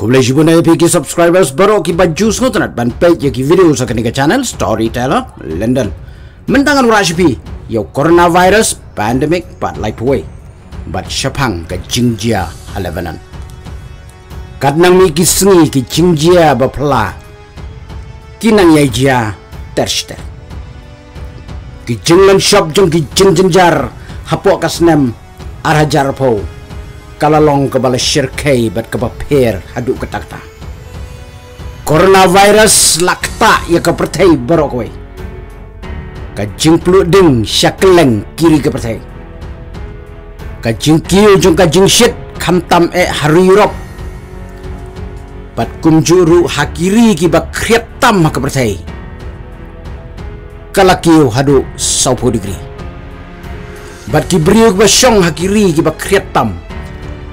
Kumulai jibun na ki subscribers baru ki baju ngotanat ban page ki video sa kanika channel Storyteller London. Mentangan pi yo coronavirus pandemic pat light away. Bat syapang ka jingjia halevanan. Kadnang mi ki sengi ki jingjia bapla. Kinang yai jia tershter. Ki jinglan shop jong ki jingjinjar hapok kasnem arhajar po kalalong kabala shirkay bat kabaper hadu katakta. Coronavirus lakta ya kapertai barokwe. Kajing pelu ding syakeleng kiri kapertai. Kajing kiyo jong kajing shit kamtam e hari Europe. Bat kumjuru hakiri ki ba kriat tam kapertai. Kalakiyo hadu saupo degree. Bat kibriyo ba syong hakiri ki ba kriat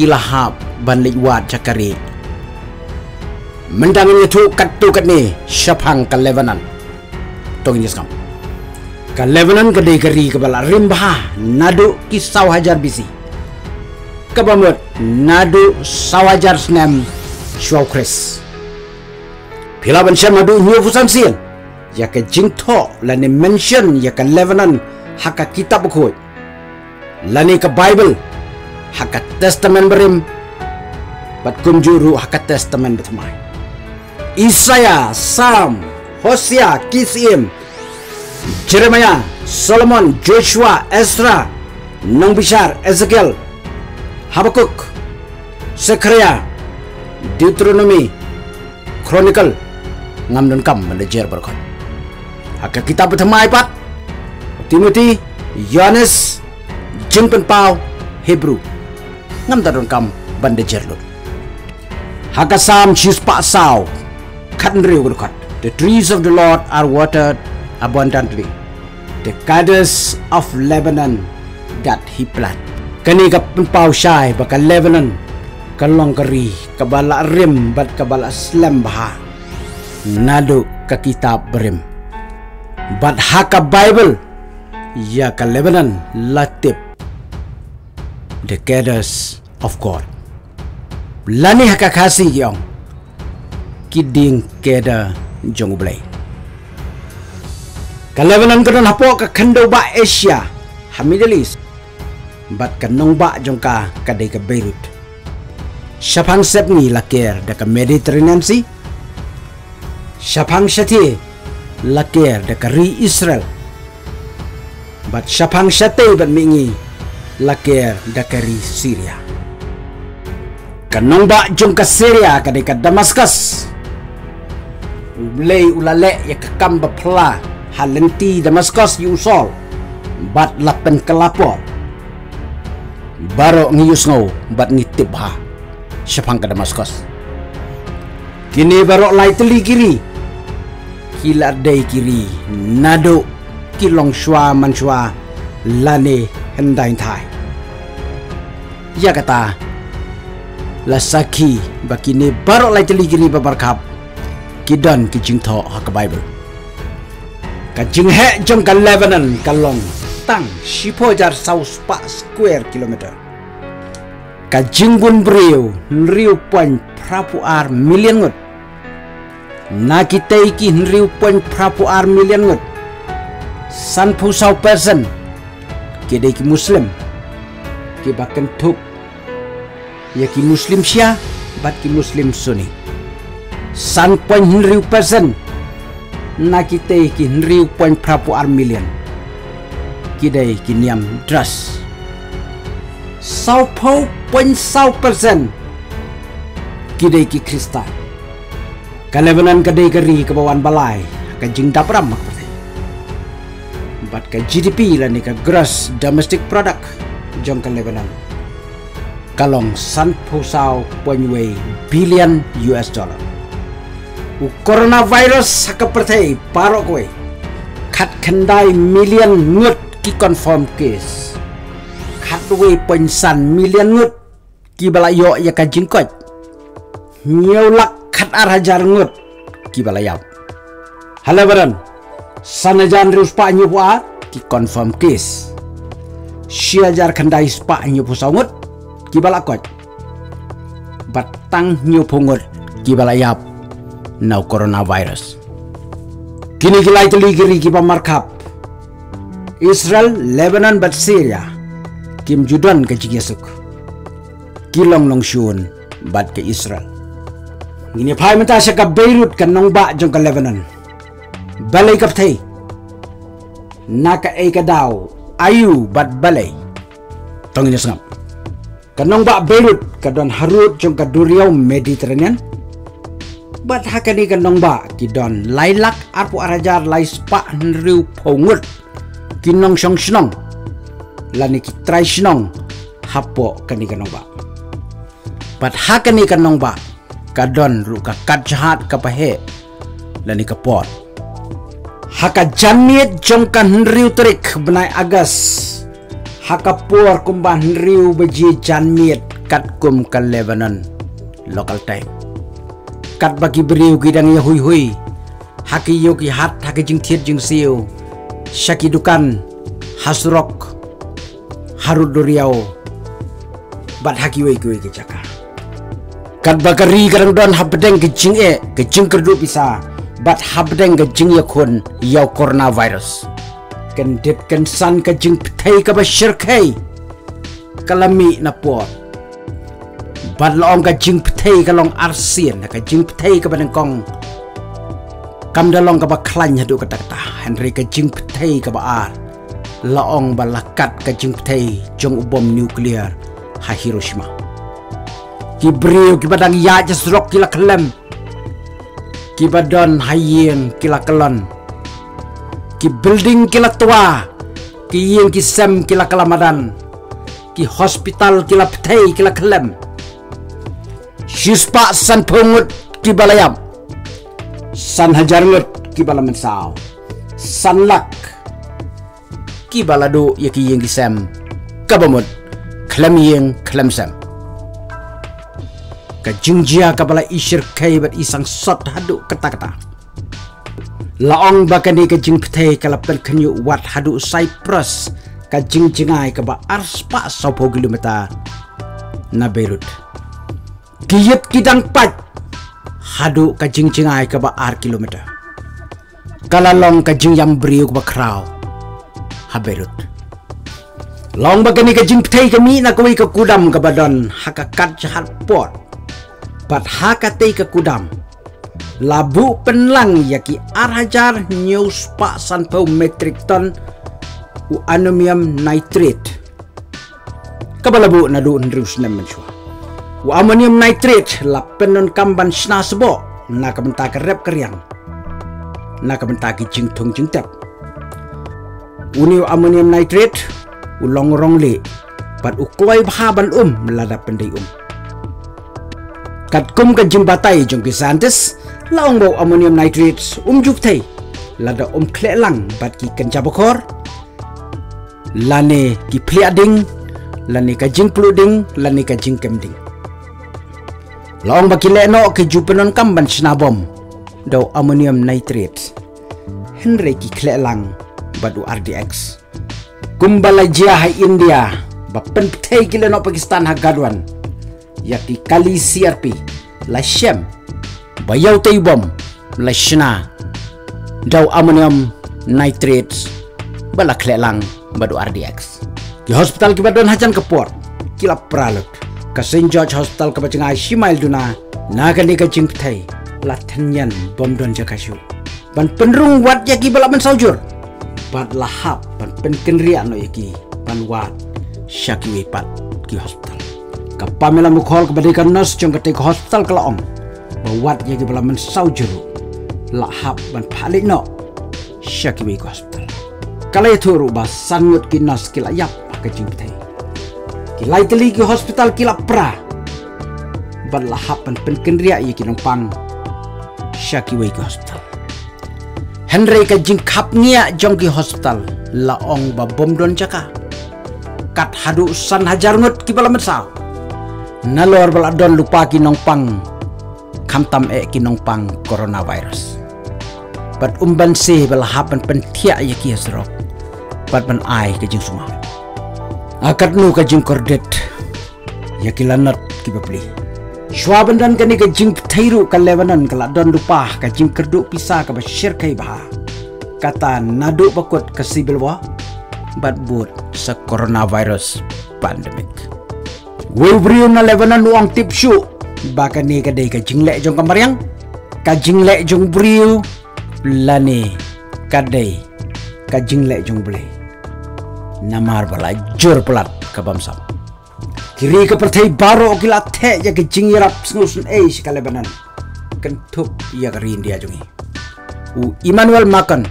tam kilahap ban liwat cakari. Mendangan itu kat tu kat ni syapang ke Lebanon. Tong ini sekam ke Lebanon ke degari ke bala rimbah nadu kisau hajar bisi. Ke bamut nadu sawajar senam syau kris. Pila ban syam nadu nyu fusan sin ya ke jingto lani mention ya ke Lebanon haka kitab buku lani ke Bible hakat testament berim. Bat kunjuru hakat testament betamai Isaya, Sam, Hosea, Kisim, Jeremiah, Solomon, Joshua, Ezra, Nong Bishar, Ezekiel, Habakuk, Zechariah, Deuteronomy, Chronicle, ngam dan kam manajer berkot. Haka kita bertemai pat, Timothy, Yohanes, Jingpen Pau, Hebrew, ngam taron kam bande jerlo hakasam pa saw katnri kat the trees of the lord are watered abundantly. The cedars of lebanon that he plant. Kani ka pau shai baka lebanon kalong kari kabala rim bat kabala slam baha nado ka kitab berim. Bat haka bible ya ka lebanon latip the cedars of God. Lani hakakasi yong kiding keda jong blay. Kalebanan ko hapo ka kando ba Asia, ha Middle East. Bat kanong ba jong ka kaday ka Beirut. Syapang sep ni lakir da ka Mediterranean Sea. Syapang syati lakir da ka Israel. Bat syapang syate bat mingi lakir da ka ri Syria kanong ba jong ka Syria kadai ka Damascus? Ulay ulale ya kakam ba pla halenti Damascus yu sol. Bat lapen kelapor baro ngiyus ngaw bat ngitip ha. Syapang ka Damascus. Kini baro lay teli kiri. Kila day kiri. Nado kilong shwa man shwa lane hendain thai. Ya kata lasaki bakini baro lai teli gini babarkap kidan kijing tho hak bible. Kajing he jong ka lebanon kalong tang shipo jar sau spa square kilometer. Kajing gun brio riu point prapu ar million ngut. Na kita iki riu point prapu ar million ngut. San pu sau person kidai ki muslim. Ki bakan tuk ya ki muslim Shia bat ki muslim Sunni. San point henriu person na kita ki henriu point prapu ar million kidai ki niam dras. Sau po point sau persen kidai ki krista. Kalebanan kadai kari ke bawan balai ka jing dapram mak bat ka GDP lah ni ka gross domestic product jong kalebanan kalong san pusau penyuai billion US dollar. U coronavirus pertai parok we kat kendai million ngut ki confirm case. Kat we pensan million ngut ki balayo ya ka jingkot. Nyeulak kat arhajar ngut ki balayau. Halabaran sanajan rius pa nyupua ki confirm case. Siajar kendai spa nyupu sangut kibalakot but tang nyu pungut ki balayap nau coronavirus. Kini kilai teli kiri ki markap Israel Lebanon bat Syria. Kim judan ke jigesuk kilong long shun bat ke Israel. Ini pai menta ka Beirut kan nong ba jong ka Lebanon. Balay kap thay naka ay ka daw ayu bat balay tong ini sangam Kanong ba Beirut kadon harut jong kaduriaw Mediterranean? Bat hakani kanong ba kidon lailak arpo arajar lai spa nriu pongut kinong syong shnong lani ki try shnong hapo kani kanong ba. Bat hakani kanong ba kadon ru ka jahat ka pahe lani ka pot. Haka jamiet jong kan nriu terik benai agas hakapur kumban riu beji jan miet kat kum ke Lebanon. Local time kat bagi beriu gidang ya hui hui. Haki yoki hat haki jing tiet jing siu. Shaki dukan hasrok harud duriau. Bat haki wei kuwi ke caka kat bagari kadang don habdeng ke jing e ke jing kerdu bisa. Bat habdeng ke jing ya kun yau coronavirus kan dip kan san ka jing shirkai kalami na pot bad long ka jing pthai ka long arsian ka jing pthai ka ban kam da ka ba klan hadu ka ta. Henry ka jing pthai ka ba ar. Laong ba lakat ka pthai jong bom nuklear ha hiroshima. Ki brio ki ya jesrok ki la klem. Ki badon hayeng ki la kelon ki building kila tua ki yang ki sem kila kelamadan ki hospital kila petai kila kelem shispa san pungut ki balayam san hajar ngut ki bala mensau san lak ki balado ya ki yang ki sem kabamut klem yang klem sem. Ka jingjia ka bala isir kai bat isang sot hadu kata-kata laong bakani ka jing pthei kalapan kanyu wat hadu Cyprus. Ka jing jingai ka ba arspa sopo na Beirut. Kiyet kidang pat. Hadu ka jing jingai ka ba ar kilometer. Kalalong ka jing yang briu ba kraw ha Beirut. Long bakani ka jing pthei ka mi na kawai ka kudam ka badon hakakat jahat pot pat hakatei ka kudam labu penlang yaki arhajar news pak sanpau metric ton u anumium nitrate. Kabalabu nadu ndrus nem menchua u ammonium nitrate la penon kamban sna sebo. Na kabenta kerep keryang na kabenta ki jing thong jing tap uni ammonium nitrate u long rong le pat u koi bhaban um melada pendai um. Kat kum ka jimbatai jong ki laong bau ammonium nitrate um juk lada um khle lang bat ki kan jabokor lane ki phlia ding lane ka jing plu ding ka jing kem ding ba ki le no kam ban do ammonium nitrate. Henry ki khle lang badu rdx kumbala jia hai india ba pen thai ki le pakistan ha gadwan. Yaki kali crp la shem bayau tay bom. Lashna daw ammonium nitrate bala klelang badu RDX ki hospital ki badon hajan ke port. Kila pralut. Ka St George Hospital ka bacanga shimail duna naga ni ka jing thai. La thanyan bom don jakashu ban penrung wat yaki bala men saujur bad lahap ban pen kenria no yaki ban wat syaki pat ki hospital. Ka pamela mukhol ka badikan nurse jong ka hospital ka laong bawat ye bala men saujuru la hap ban phalik no shaki we hospital kala thuru ba sangut ki nas yap ka jing thai ki lai teli ki hospital ki la pra. Ban la hap ban pen kendria ye ki pang shaki we hospital Henry ka jing khap ngia hospital. La ong ba bom don jaka. Kat hadu san hajar ngut ki bala men sa nalor bala don lupa ki nong pang kamtam e kinong pang coronavirus. But umban si balahapan pentia ya kia serok. But ban ai ke jing sunga. Akat nu ke jing kordet. Ya kilanat ki bapli. Shwabandan kani ka jing thairu ka lebanon ka don dupa ka jing kerdu pisa ka ba shirkai bah. Kata nadu bakut ka sibilwa bat but sa coronavirus pandemic. Wibrio na Lebanon uang tip baka ni ka day ka jing le jong kamaryang ka jing le jong brio lani ka day ka jing le jong ble. Namar bala jur pelat ka bamsam. Kiri ke pertai baru kila te ya ke jing yarap snusun eh si kalebanan. Kentup ya ke rindia jongi. U Emmanuel Macron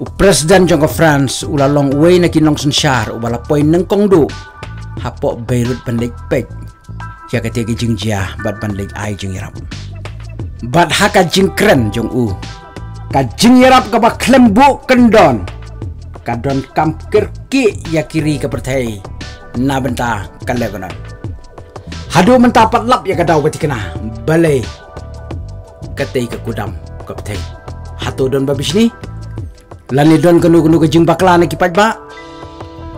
u presiden jong ke France u la long way na kinong sun syar u bala poin neng kong du. Hapo Beirut pendek pek. Ke tegi jing jia bat pendek ai jing yarap. Bat haka jing keren jong u. Ka jing yarap ka ba klembu kendon. Kadon kam kirki ya kiri ke pertai na benta Lebanon. Hadu menta lap ya kadau ketika na balai katai ke kudam ke petai. Hatu don babis ni lani don kenu kenu ke jing bakla ni kipat ba.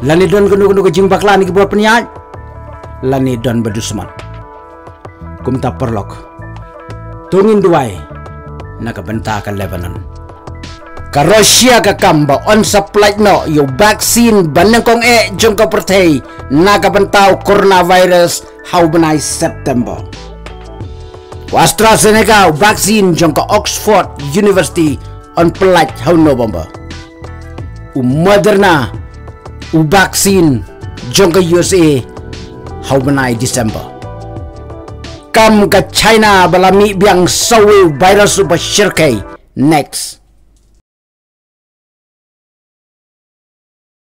Lani don kenu kenu ke jing bakla ni buat peniat. Lani don berdusman. Kum tak perlok. Tungin duai nak benta kan Lebanon. Ka Russia ka kamba on supply no yo vaccine banang kong e jong ka pertay nakabantao coronavirus how benai September. AstraZeneca vaccine jong ka Oxford University on pelaj how November. U Moderna u vaccine jong ka USA how benai December. Kam ka China balami biang sawi virus ba next